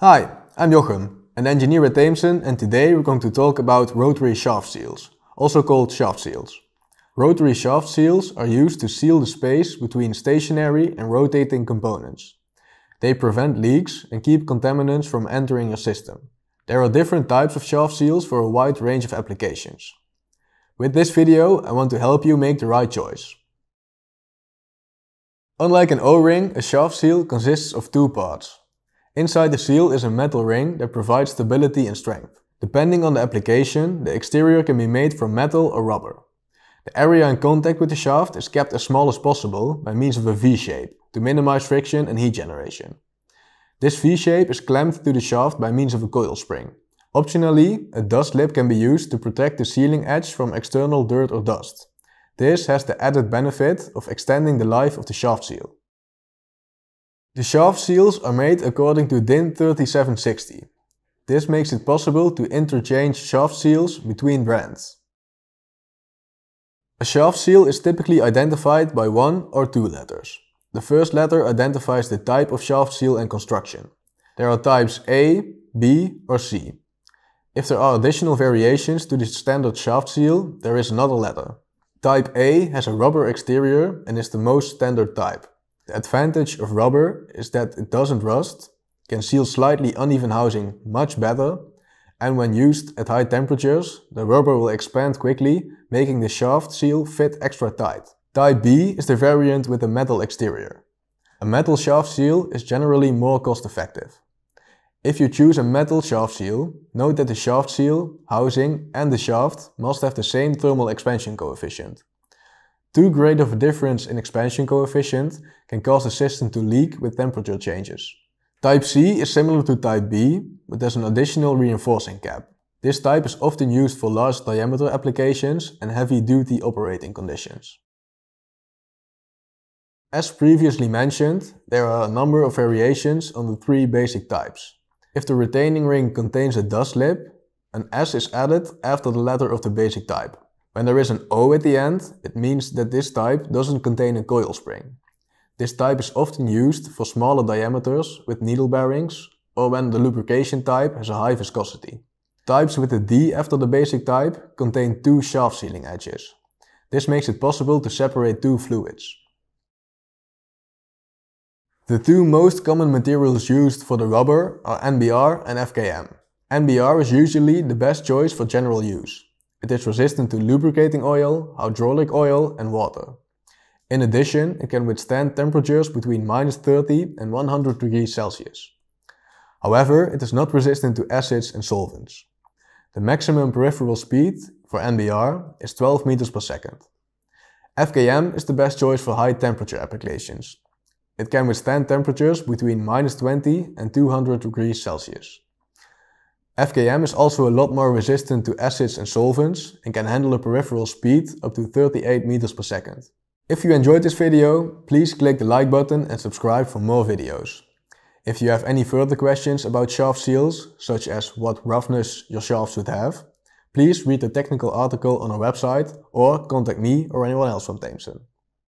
Hi, I'm Jochem, an engineer at Tameson and today we're going to talk about rotary shaft seals, also called shaft seals. Rotary shaft seals are used to seal the space between stationary and rotating components. They prevent leaks and keep contaminants from entering your system. There are different types of shaft seals for a wide range of applications. With this video, I want to help you make the right choice. Unlike an O-ring, a shaft seal consists of two parts. Inside the seal is a metal ring that provides stability and strength. Depending on the application, the exterior can be made from metal or rubber. The area in contact with the shaft is kept as small as possible by means of a V-shape to minimize friction and heat generation. This V-shape is clamped to the shaft by means of a coil spring. Optionally, a dust lip can be used to protect the sealing edge from external dirt or dust. This has the added benefit of extending the life of the shaft seal. The shaft seals are made according to DIN 3760. This makes it possible to interchange shaft seals between brands. A shaft seal is typically identified by one or two letters. The first letter identifies the type of shaft seal and construction. There are types A, B or C. If there are additional variations to the standard shaft seal, there is another letter. Type A has a rubber exterior and is the most standard type. The advantage of rubber is that it doesn't rust, can seal slightly uneven housing much better, and when used at high temperatures, the rubber will expand quickly, making the shaft seal fit extra tight. Type B is the variant with a metal exterior. A metal shaft seal is generally more cost effective. If you choose a metal shaft seal, note that the shaft seal, housing and the shaft must have the same thermal expansion coefficient. Too great of a difference in expansion coefficient can cause the system to leak with temperature changes. Type C is similar to Type B, but has an additional reinforcing cap. This type is often used for large diameter applications and heavy-duty operating conditions. As previously mentioned, there are a number of variations on the three basic types. If the retaining ring contains a dust lip, an S is added after the letter of the basic type. When there is an O at the end, it means that this type doesn't contain a coil spring. This type is often used for smaller diameters with needle bearings or when the lubrication type has a high viscosity. Types with a D after the basic type contain two shaft sealing edges. This makes it possible to separate two fluids. The two most common materials used for the rubber are NBR and FKM. NBR is usually the best choice for general use. It is resistant to lubricating oil, hydraulic oil and water. In addition, it can withstand temperatures between minus 30 and 100 degrees Celsius. However, it is not resistant to acids and solvents. The maximum peripheral speed for NBR is 12 meters per second. FKM is the best choice for high temperature applications. It can withstand temperatures between minus 20 and 200 degrees Celsius. FKM is also a lot more resistant to acids and solvents and can handle a peripheral speed up to 38 meters per second. If you enjoyed this video, please click the like button and subscribe for more videos. If you have any further questions about shaft seals, such as what roughness your shaft should have, please read the technical article on our website or contact me or anyone else from Tameson.